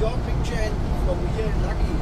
your picture and from here lucky.